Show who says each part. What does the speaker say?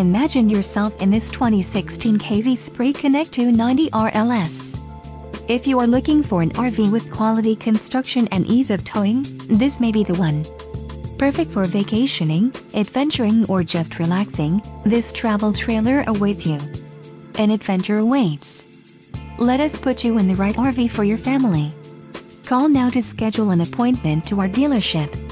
Speaker 1: Imagine yourself in this 2016 KZ Spree Connect 290 RLS. If you are looking for an RV with quality construction and ease of towing, this may be the one. Perfect for vacationing, adventuring or just relaxing, this travel trailer awaits you. An adventure awaits. Let us put you in the right RV for your family. Call now to schedule an appointment to our dealership.